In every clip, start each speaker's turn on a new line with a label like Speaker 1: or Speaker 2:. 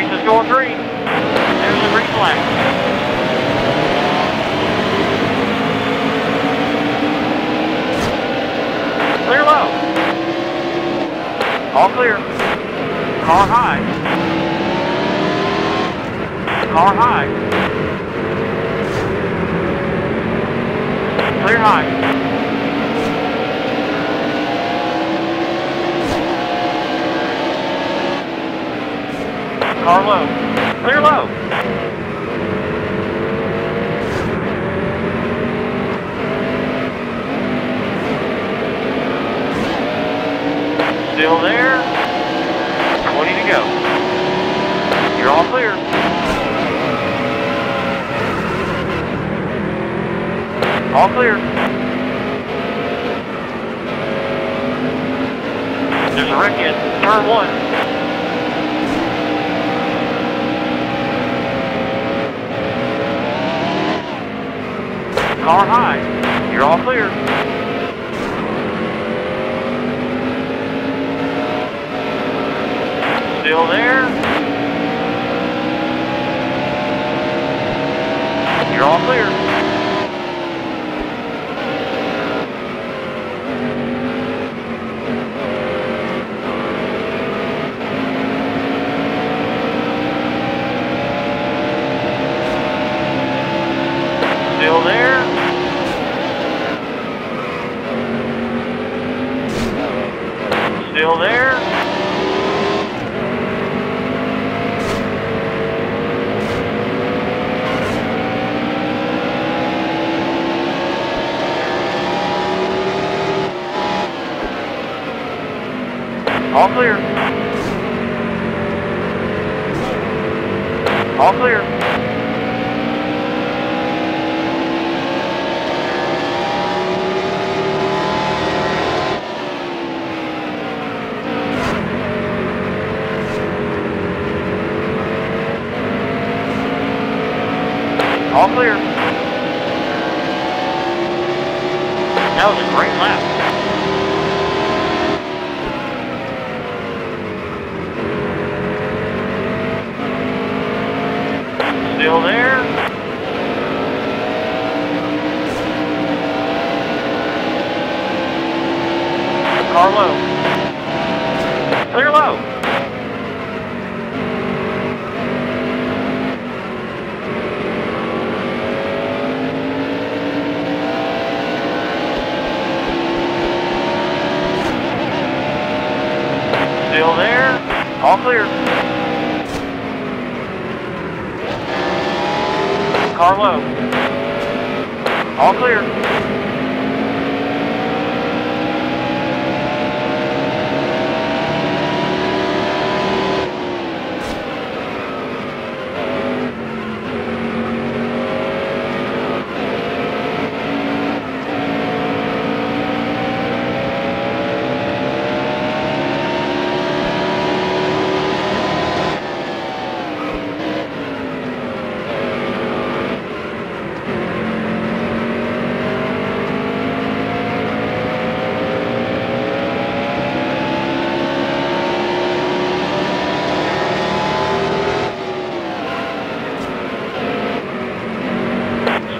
Speaker 1: Race is going green. There's the green flag. Clear low. All clear. Car high. Car high. Clear high. Car low. Clear low. Still there. 20 to go. You're all clear. All clear. There's a wreck in turn one. Car high. You're all clear. Still there. You're all clear. Still there. Still there. All clear. All clear. All clear. That was a great lap. Still there. Car low. Clear low. Still there. All clear. Car low. All clear.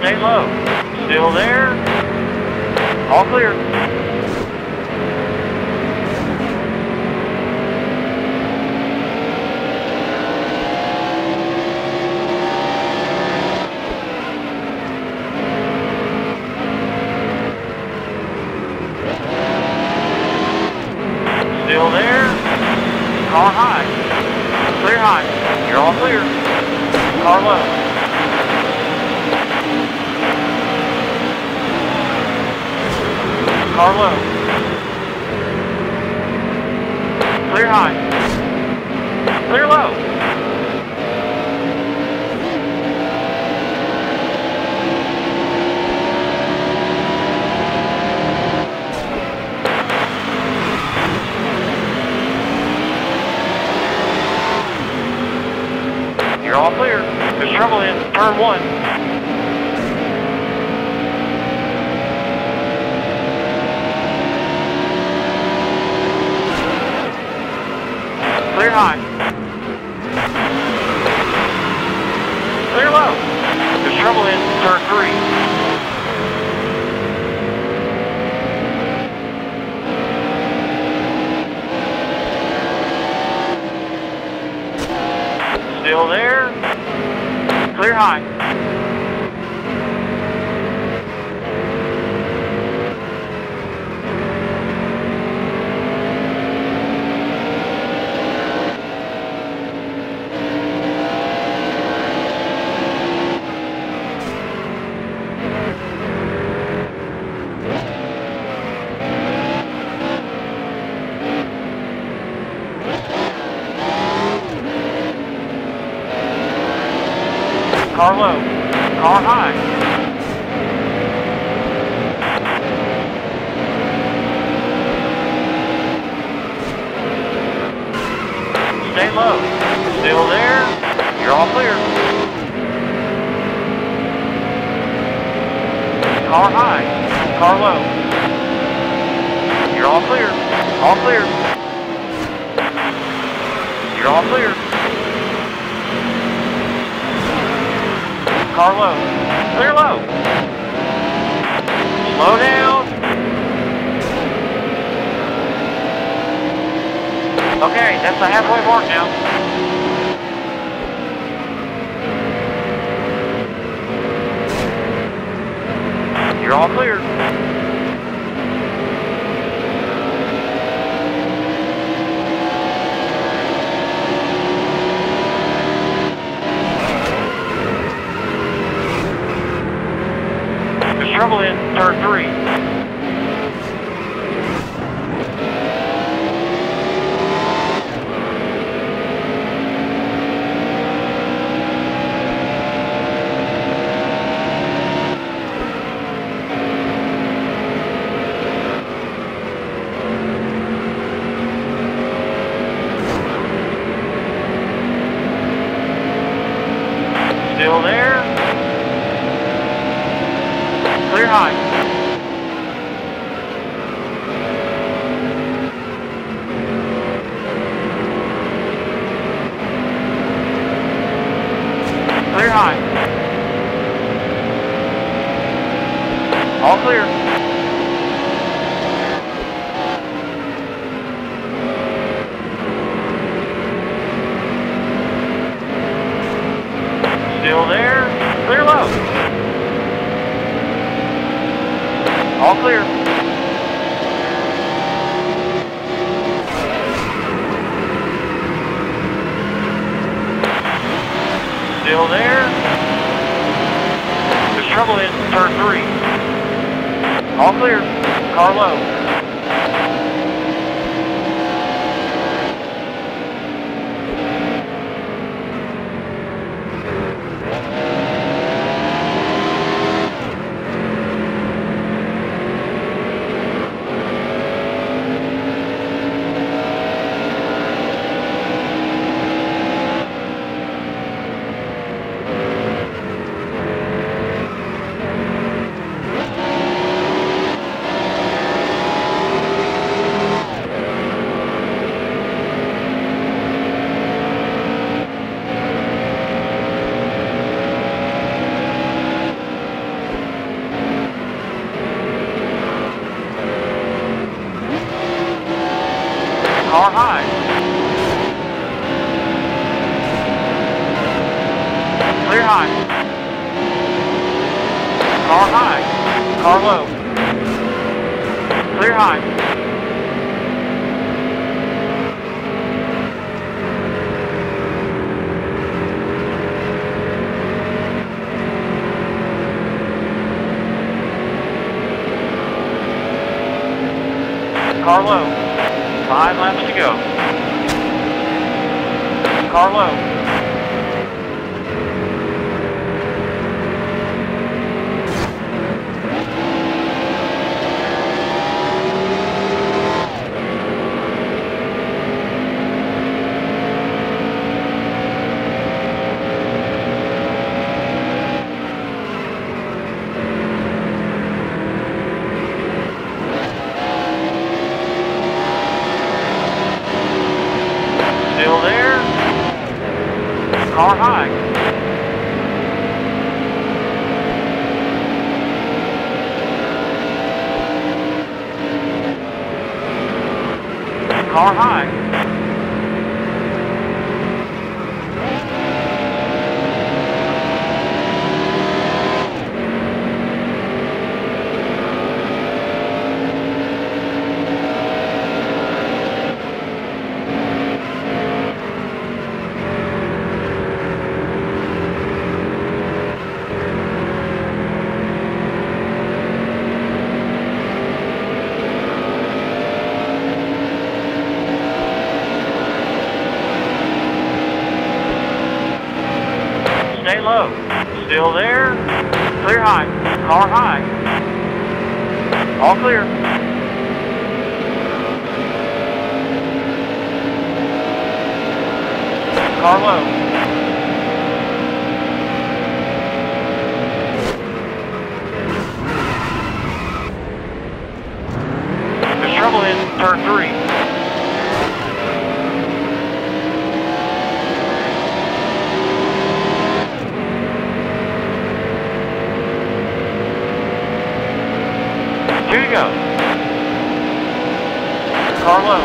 Speaker 1: Stay low. Still there. All clear. Still there. Car high. Clear high. You're all clear. Car low. Clear high. Clear low. You're all clear. There's trouble in turn one. Clear high. trouble in turn three. Still there. Clear high. Car low. Car high. Stay low. Still there. You're all clear. Car high. Car low. You're all clear. All clear. You're all clear. Car low. Clear low. Slow down. Okay, that's the halfway mark now. You're all clear. There's trouble in turn three. Still there. Clear high. Clear high. All clear. Still there. Clear low. All clear. Still there. There's trouble in turn three. All clear. Car low. Car high. Clear high. Car high. Car low. Clear high. Car low. Five laps to go. Car low. are high. Car high. Stay low. Still there. Clear high. Car high. All clear. Car low. There's trouble in turn three. Here you go. Car low.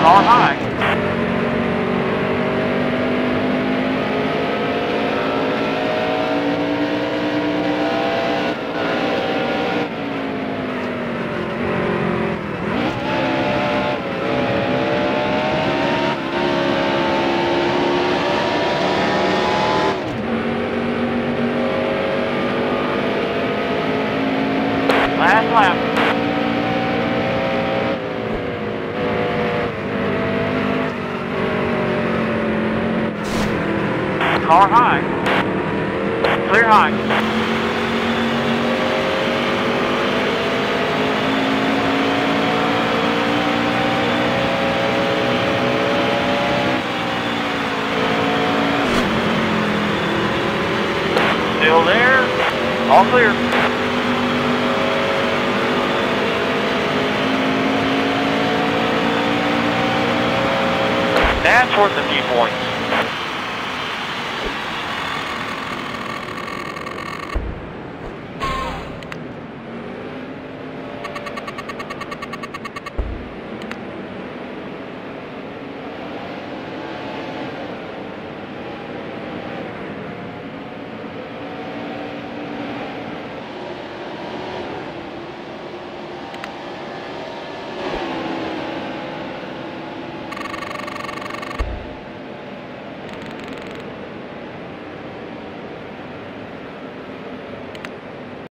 Speaker 1: Car high. Last lap. Car high. Clear high. Still there. All clear. That's worth a few points.